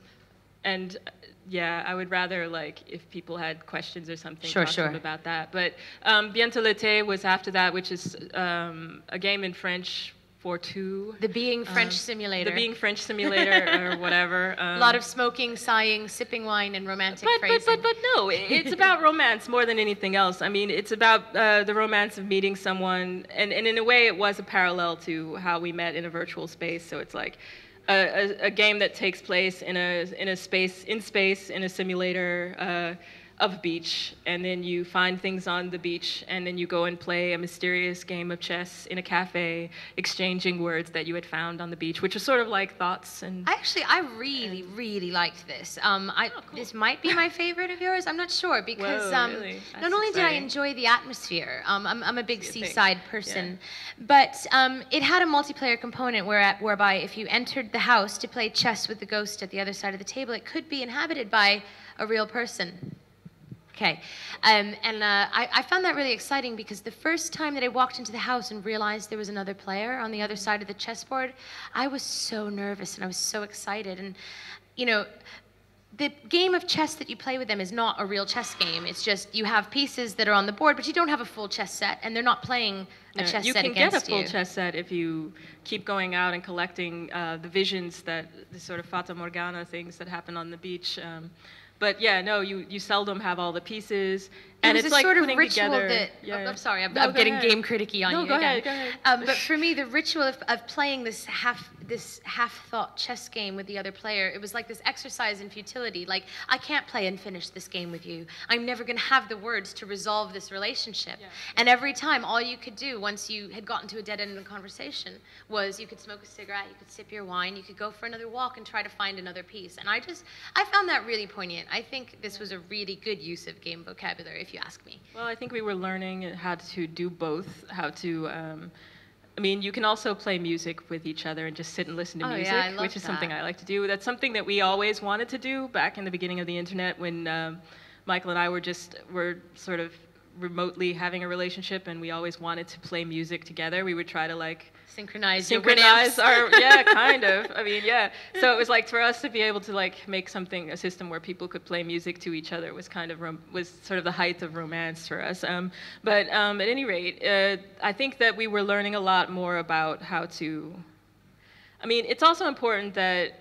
and uh, yeah, I would rather like if people had questions or something, Sure, talk to sure. them about that. But um, Bientôt l'été was after that, which is um, a game in French for two. the Being French um, Simulator. The Being French Simulator <laughs> or whatever. Um, a lot of smoking, sighing, sipping wine, and romantic but, but, phrasing. but, but no, it's about <laughs> romance more than anything else. I mean, it's about uh, the romance of meeting someone, and, and in a way, it was a parallel to how we met in a virtual space. So it's like a, a, a game that takes place in a in a space in space in a simulator. Uh, of beach, and then you find things on the beach, and then you go and play a mysterious game of chess in a cafe, exchanging words that you had found on the beach, which is sort of like thoughts and Actually, I really, really liked this. Um, I, Oh, cool. This might be my favorite of yours. I'm not sure because Whoa, um, really? not only did I enjoy the atmosphere, um, I'm, I'm a big seaside person, but um, it had a multiplayer component where, whereby if you entered the house to play chess with the ghost at the other side of the table, it could be inhabited by a real person. Okay, um, and uh, I, I found that really exciting because the first time that I walked into the house and realized there was another player on the other side of the chessboard, I was so nervous and I was so excited. And, you know, the game of chess that you play with them is not a real chess game. It's just you have pieces that are on the board, but you don't have a full chess set, and they're not playing a chess you set can get a full you. chess set if you keep going out and collecting uh, the visions that the sort of fata morgana things that happen on the beach. Um, but yeah, no, you, you seldom have all the pieces, and it's like sort of putting ritual together. that yeah. I'm sorry, I'm, No, I'm getting ahead. game criticky on No, you go again. ahead, go ahead. Um, but for me, the ritual of, of playing this half this half thought chess game with the other player, it was like this exercise in futility. Like I can't play and finish this game with you. I'm never going to have the words to resolve this relationship. Yeah. And every time, all you could do once you had gotten to a dead end in a conversation was you could smoke a cigarette, you could sip your wine, you could go for another walk and try to find another piece. And I just I found that really poignant. I think this was a really good use of game vocabulary, if you ask me. Well, I think we were learning how to do both. How to, um, I mean, you can also play music with each other and just sit and listen to Oh, music, love which is something. I like to do. That's something that we always wanted to do back in the beginning of the internet when um, Michael and I were just were sort of remotely having a relationship, and we always wanted to play music together. We would try to like Synchronize, your synchronize our yeah <laughs> kind of. I mean yeah. So it was like for us to be able to like make something a system where people could play music to each other was kind of was sort of the height of romance for us. Um, but um, at any rate uh, i think that we were learning a lot more about how to i mean it's also important that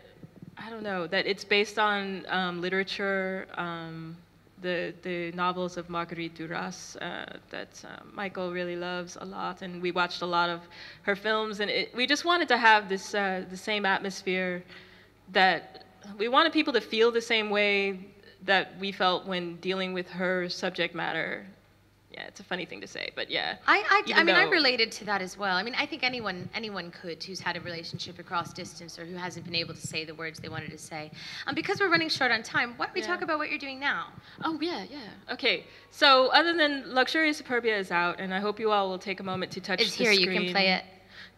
i don't know that it's based on um, literature um, the, the novels of Marguerite Duras uh, that uh, Michael really loves a lot, and we watched a lot of her films, and it, we just wanted to have this uh, the same atmosphere that we wanted people to feel the same way that we felt when dealing with her subject matter. Yeah, it's a funny thing to say, but yeah. I, I, I mean, I though- related to that as well. I mean, I think anyone anyone could who's had a relationship across distance or who hasn't been able to say the words they wanted to say. Um, because we're running short on time, why don't we Yeah. talk about what you're doing now? Oh yeah, yeah. Okay. So other than Luxuria Superbia is out, and I hope you all will take a moment to touch It's here. screen. You can play it.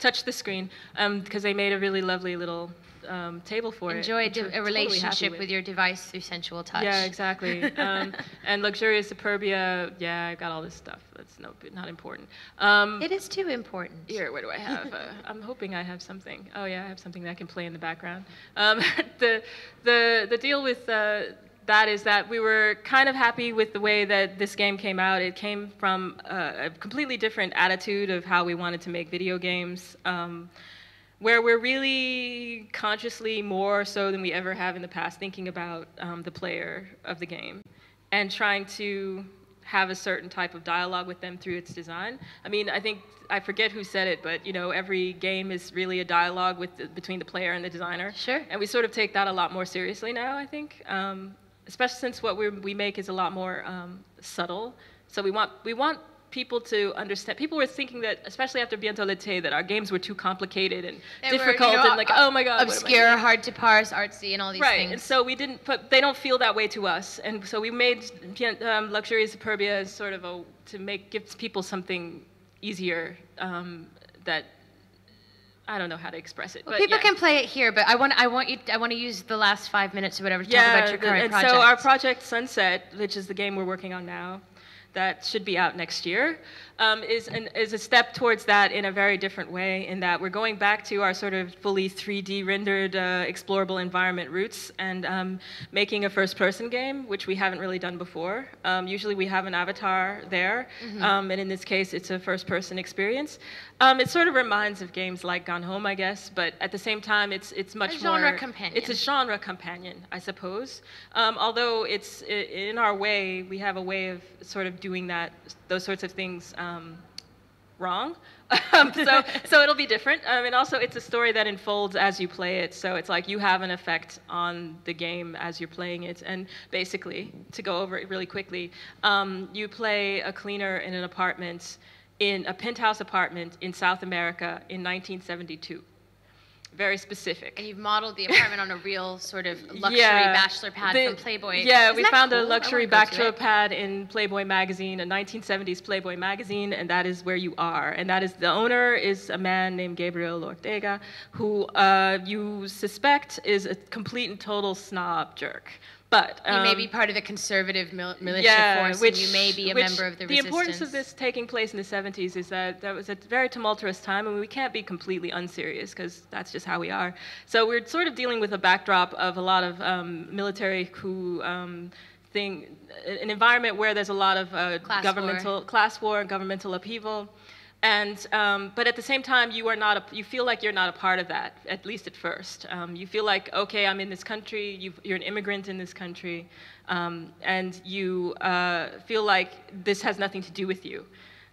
Touch the screen, because they made a really lovely little um, table for Enjoy it. we're a totally relationship with. with your device through sensual touch. Yeah, exactly. <laughs> um, and Luxuria Superbia, yeah, I've got all this stuff. That's no, not important. Um, It is too important. here, what do I have? <laughs> Uh, I'm hoping I have something. Oh yeah, I have something that I can play in the background. Um, <laughs> the the the deal with uh, that is that we were kind of happy with the way that this game came out. It came from a, a completely different attitude of how we wanted to make video games. Um, where we're really consciously more so than we ever have in the past thinking about um, the player of the game and trying to have a certain type of dialogue with them through its design. I mean, I think I forget who said it, but you know, every game is really a dialogue with the, between the player and the designer. Sure. And we sort of take that a lot more seriously now. I think, um, especially since what we we make is a lot more um, subtle. So we want we want people to understand. People were thinking that, especially after Bientôt l'été, that our games were too complicated and They were, you difficult know, and like, oh my god, what am I obscure, hard to parse, artsy, and all these right things. and so we didn't But they don't feel that way to us and so we made um, Luxuria Superbia as sort of a to make give people something easier um, that i don't know how to express it Well, but people yeah. can play it here, but I want I want you I want to use the last five minutes or whatever to talk about your current and project. so our project sunset which is the game we're working on now that should be out next year um, is, an, is a step towards that in a very different way in that we're going back to our sort of fully 3D rendered uh, explorable environment roots and um, making a first person game, which we haven't really done before. Um, usually we have an avatar there, Mm-hmm. um, and in this case it's a first person experience. Um, it sort of reminds of games like Gone Home, I guess, but at the same time it's, it's much genre more. companion. It's a genre companion, I suppose. Um, although it's in our way, we have a way of sort of doing that, those sorts of things um, wrong. <laughs> um, so, <laughs> so it'll be different. Um, and also, it's a story that unfolds as you play it. So it's like you have an effect on the game as you're playing it. And basically, to go over it really quickly, um, you play a cleaner in an apartment, in a penthouse apartment in South America in 1972. Very specific. and you've modeled the apartment on a real sort of <laughs> luxury Yeah. bachelor pad The- from Playboy. Yeah, Isn't we found cool? A luxury bachelor pad in Playboy magazine, a 1970s Playboy magazine, and that is where you are. And that is the owner is a man named Gabriel Ortega, who uh, you suspect is a complete and total snob jerk. But You may um, be part of the conservative mil- militia yeah, force, which, and you may be a member of the, the resistance. The importance of this taking place in the 70s is that that was a very tumultuous time, and we can't be completely unserious because that's just how we are. So we're sort of dealing with a backdrop of a lot of um, military coup. Um, Thing, an environment where there's a lot of uh, Class governmental war. class war and governmental upheaval, and um, but at the same time you are not a, you feel like you're not a part of that at least at first. Um, you feel like okay, I'm in this country. You've, you're an immigrant in this country, um, and you uh, feel like this has nothing to do with you.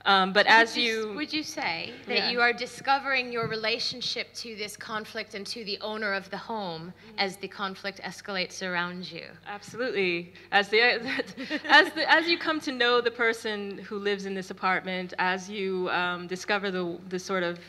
Um, but as would you, would you say that Yeah. you are discovering your relationship to this conflict and to the owner of the home as the conflict escalates around you? Absolutely. As the <laughs> as the as you come to know the person who lives in this apartment, as you um, discover the the sort of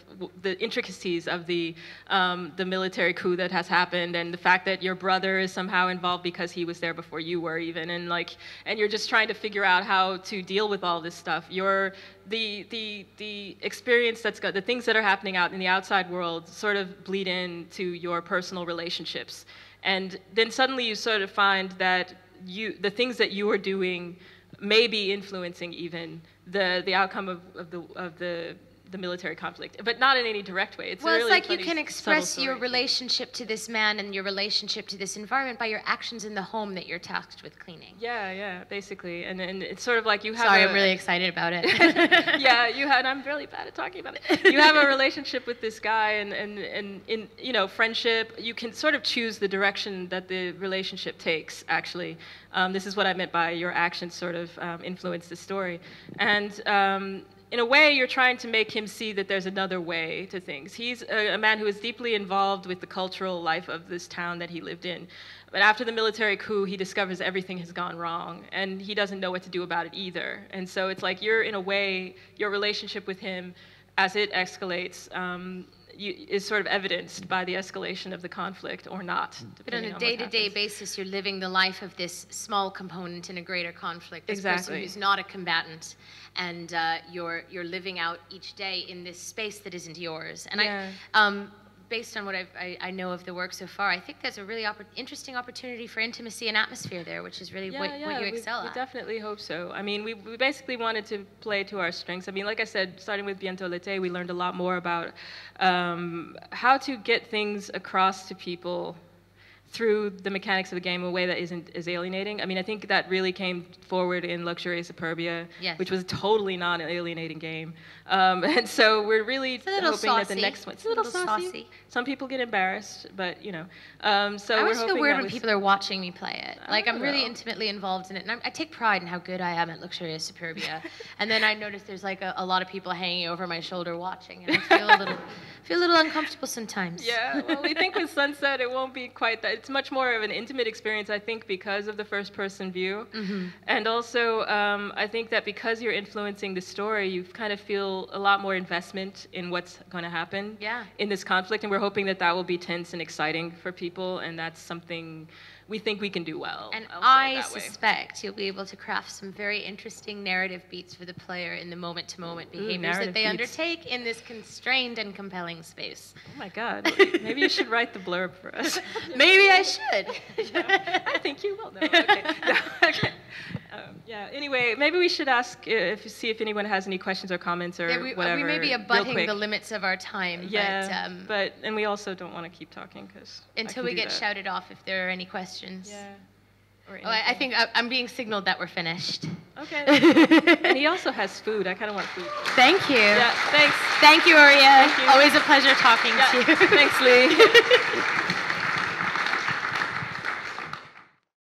the intricacies of the um, the military coup that has happened, and the fact that your brother is somehow involved because he was there before you were even, and like and you're just trying to figure out how to deal with all this stuff. You're the the the experience that's got the things that are happening out in the outside world sort of bleed into your personal relationships. And then suddenly you sort of find that you the things that you are doing may be influencing even the the outcome of, of the of the the military conflict, but not in any direct way. It's well, really it's like you can express your relationship to this man and your relationship to this environment by your actions in the home that you're tasked with cleaning. Yeah, yeah, basically, and and it's sort of like you have. Sorry, I'm really excited about it. <laughs> yeah, <laughs> you had. I'm really bad at talking about it. You have a relationship with this guy, and and and in you know friendship, you can sort of choose the direction that the relationship takes. Actually, um, this is what I meant by your actions sort of um, influence the story, and. Um, in a way, you're trying to make him see that there's another way to things. He's a, a man who is deeply involved with the cultural life of this town that he lived in. But after the military coup, he discovers everything has gone wrong, and he doesn't know what to do about it either. And so it's like you're, in a way, your relationship with him, as it escalates, um, you, is sort of evidenced by the escalation of the conflict or not. But on a day-to-day happens. basis, you're living the life of this small component in a greater conflict. This Exactly. person who's not a combatant, and uh, you're you're living out each day in this space that isn't yours. And Yeah. I, um, based on what I've, I, I know of the work so far, I think there's a really oppor- interesting opportunity for intimacy and atmosphere there, which is really what, what you excel we at. We definitely hope so. I mean, we, we basically wanted to play to our strengths. I mean, like I said, starting with Bientôt l'été, we learned a lot more about um, how to get things across to people through the mechanics of the game in a way that isn't as alienating. I mean, I think that really came forward in Luxuria Superbia, Yes. which was a totally non-alienating game. Um, <laughs> and so we're really a little hoping that the next one, it's It's a a little, little saucy. saucy. Some people get embarrassed, but you know. Um, so I always feel weird when was- people are watching me play it. I Like I'm don't really intimately involved in it, and I'm, I take pride in how good I am at Luxuria Superbia. <laughs> and then I notice there's like a, a lot of people hanging over my shoulder watching, and I feel a little <laughs> feel a little uncomfortable sometimes. Yeah, well, we think with Sunset it won't be quite that. It's much more of an intimate experience, I think, because of the first person view. Mm-hmm. And also, um, I think that because you're influencing the story, you kind of feel a lot more investment in what's going to happen Yeah. in this conflict. And we're hoping that that will be tense and exciting for people. And that's something we think we can do well. And I'll say it I that way. suspect you'll be able to craft some very interesting narrative beats for the player in the moment to moment behaviors narrative that they beats. undertake in this constrained and compelling space. Oh my God. <laughs> Maybe you should write the blurb for us. Maybe I should. <laughs> I think you will. No, okay. <laughs> No, okay. Um, yeah. Anyway, maybe we should ask if see if anyone has any questions or comments or Yeah, we, whatever. we may be abutting the limits of our time, Yeah, but um, but and we also don't want to keep talking because until we get shouted off if there are any questions. Yeah. Or Oh, I, I think I, I'm being signaled that we're finished. Okay. <laughs> and he also has food. I kind of want food. Thank you. Yeah. Thanks. Thank you, Auriea. Thank you. Always a pleasure talking Yeah. to you. Thanks, Leigh. <laughs>